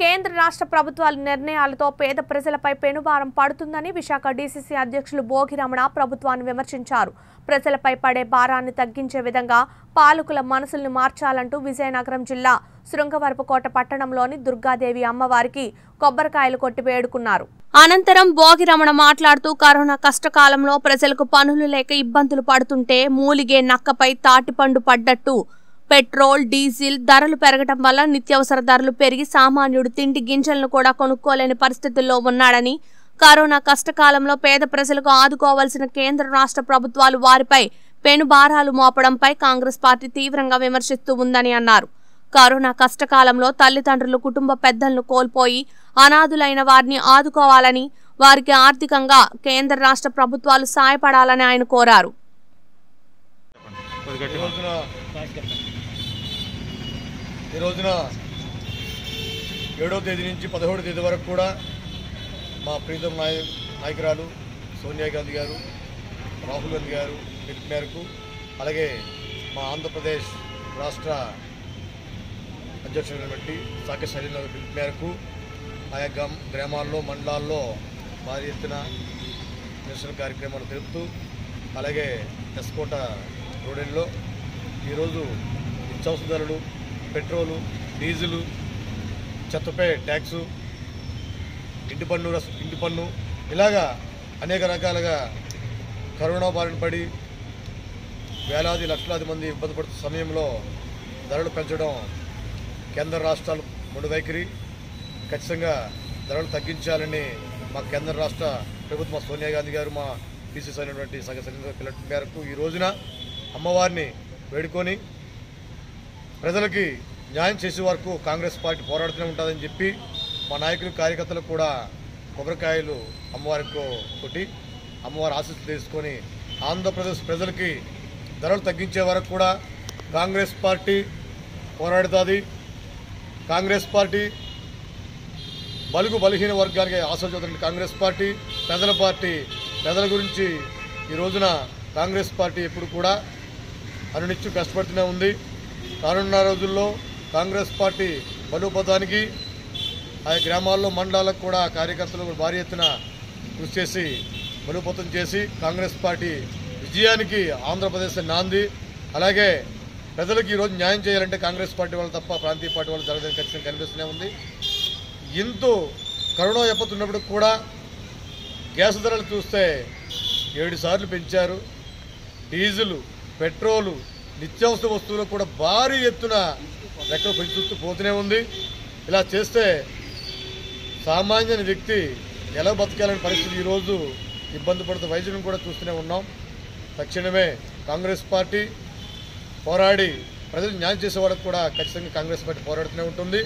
కేంద్ర రాష్ట్ర ప్రభుత్వాల నిర్ణయాలతో పేద ప్రజలపై పెనుభారం పడుతుందని విశాఖ డీసీసీ అధ్యక్షులు భోగి రమణ ప్రభుత్వాన్ని విమర్శించారు. ప్రజలపై పడే భారాన్ని తగ్గించే విధంగా పాలకుల మనసులను మార్చాలంటూ విజయనగరం జిల్లా శృంగవరపుకోట పట్టణంలోని దుర్గాదేవి అమ్మవారికి కొబ్బరికాయలు కొట్టి వేడుకున్నారు. అనంతరం భోగి రమణ మాట్లాడుతూ కరోనా కష్టకాలంలో ప్రజలకు పనులు లేక ఇబ్బందులు పడుతుంటే మూలిగే నక్కపై తాటిపండు పడ్డట్టు పెట్రోల్ డీజిల్ ధరలు పెరగటం వల్ల నిత్యావసర ధరలు పెరిగి సామాన్యుడు తిండి గింజలను కూడా కొనుక్కోలేని పరిస్థితుల్లో ఉన్నాడని కరోనా కష్టకాలంలో పేద ప్రజలకు ఆదుకోవాల్సిన కేంద్ర రాష్ట్ర ప్రభుత్వాలు వారిపై పెనుభారాలు మోపడంపై కాంగ్రెస్ పార్టీ తీవ్రంగా విమర్శిస్తూ ఉందని అన్నారు. కరోనా కష్టకాలంలో తల్లిదండ్రులు కుటుంబ పెద్దలను కోల్పోయి అనాథులైన వారిని ఆదుకోవాలని వారికి ఆర్థికంగా కేంద్ర రాష్ట్ర ప్రభుత్వాలు సాయపడాలని ఆయన కోరారు. ఈ రోజున ఏడో తేదీ నుంచి పదహోడో తేదీ వరకు కూడా మా ప్రీతం నాయ నాయకురాలు సోనియా గాంధీ గారు రాహుల్ గాంధీ గారు పిలుపు మేరకు అలాగే మా ఆంధ్రప్రదేశ్ రాష్ట్ర అధ్యక్షులైనటువంటి సాకే సాఖ్య గారి పిలుపు మేరకు ఆయా గ్రామ గ్రామాల్లో మండలాల్లో భారీ ఎత్తున నిరసన కార్యక్రమాలు తెలుపుతూ అలాగే ఎస్కోట రోడ్లలో ఈరోజు నిత్యావసర ధరలు పెట్రోలు డీజిలు చెత్తపై ట్యాక్సు ఇంటి పన్ను ఇంటి పన్ను ఇలాగా అనేక రకాలుగా కరోనా బారిన పడి వేలాది లక్షలాది మంది ఇబ్బంది పడుతున్న సమయంలో ధరలు పెంచడం కేంద్ర రాష్ట్రాలు మూడు వైఖరి. ఖచ్చితంగా ధరలు తగ్గించాలని మా కేంద్ర రాష్ట్ర ప్రభుత్వం సోనియా గాంధీ గారు మా పీసీసీ అయినటువంటి సంఘ సైనిక పిల్లల మేరకు ఈ రోజున అమ్మవారిని వేడుకొని ప్రజలకి న్యాయం చేసే వరకు కాంగ్రెస్ పార్టీ పోరాడుతూనే ఉంటుందని చెప్పి మా నాయకులు కార్యకర్తలు కూడా కొబ్బరికాయలు అమ్మవారికి కొట్టి అమ్మవారి ఆశీస్సులు తీసుకొని ఆంధ్రప్రదేశ్ ప్రజలకి ధరలు తగ్గించే వరకు కూడా కాంగ్రెస్ పార్టీ పోరాడుతుంది. కాంగ్రెస్ పార్టీ బలుగు బలహీన వర్గానికి ఆశలు చూస్తున్న కాంగ్రెస్ పార్టీ ప్రజల పార్టీ ప్రజల గురించి ఈ రోజున కాంగ్రెస్ పార్టీ ఎప్పుడు కూడా అనునిత్యం కష్టపడుతూనే ఉంది. రానున్న రోజుల్లో కాంగ్రెస్ పార్టీ బలోపతానికి ఆ గ్రామాల్లో మండలాలకు కూడా కార్యకర్తలు భారీ ఎత్తున కృషి చేసి బలోపతం చేసి కాంగ్రెస్ పార్టీ విజయానికి ఆంధ్రప్రదేశ్ నాంది. అలాగే ప్రజలకు ఈరోజు న్యాయం చేయాలంటే కాంగ్రెస్ పార్టీ వాళ్ళు తప్ప ప్రాంతీయ పార్టీ వాళ్ళు జరగదని ఖచ్చితంగా కనిపిస్తూనే ఉంది. ఇంతో కరోనా ఎప్పుతున్నప్పుడు కూడా గ్యాస్ ధరలు చూస్తే ఏడు సార్లు పెంచారు. డీజిల్ పెట్రోలు నిత్యావసర వస్తువులు కూడా భారీ ఎత్తున లెక్కలు పెంచుతూ పోతూనే ఉంది. ఇలా చేస్తే సామాన్య వ్యక్తి ఎలా బతకాలనే పరిస్థితి ఈరోజు ఇబ్బంది పడుతున్న వైద్యులను కూడా చూస్తూనే ఉన్నాం. తక్షణమే కాంగ్రెస్ పార్టీ పోరాడి ప్రజలు న్యాయం చేసే వరకు కూడా ఖచ్చితంగా కాంగ్రెస్ పార్టీ పోరాడుతూనే ఉంటుంది.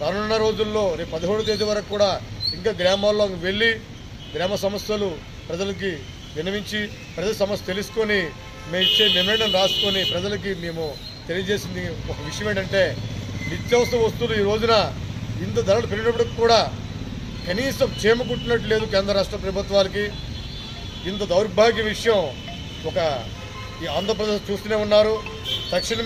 రానున్న రోజుల్లో రేపు పదిహేడు తేదీ వరకు కూడా ఇంకా గ్రామాల్లో వెళ్ళి గ్రామ సమస్యలు ప్రజలకి వినవించి ప్రజల సమస్య తెలుసుకొని మేము ఇచ్చే మెమోరం రాసుకొని ప్రజలకి మేము తెలియజేసింది ఒక విషయం ఏంటంటే నిత్యావసర వస్తువులు ఈ రోజున ఇంత ధరలు పెరిగినప్పటికి కూడా కనీసం చేమకుట్టినట్టు లేదు కేంద్ర రాష్ట్ర ప్రభుత్వాలకి. ఇంత దౌర్భాగ్య విషయం ఒక ఈ ఆంధ్రప్రదేశ్ చూస్తూనే ఉన్నారు. తక్షణమే